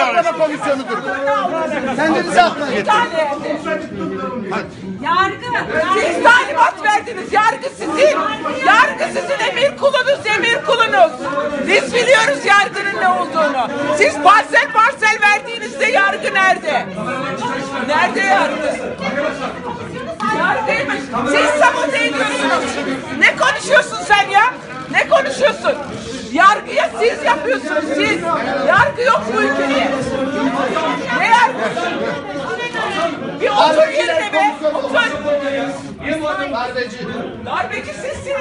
Yargılama komisyonudur. Kendinize atmayın. Bir tane. Yargı. Siz talimat verdiniz. Yargı sizin. Yargı sizin emir kulunuz, emir kulunuz. Biz biliyoruz yargının ne olduğunu. Siz parsel parsel verdiğinizde yargı nerede? Nerede yargı? Yargıymış. Siz sabote ediyorsunuz. Ne konuşuyorsun sen ya? Ne konuşuyorsun? Yargıya siz yapıyorsunuz siz. Yargı yok bu ülkede. Ne yargı? Bir otur yerine be. Otur. Darbeci. Darbeci sizsiniz.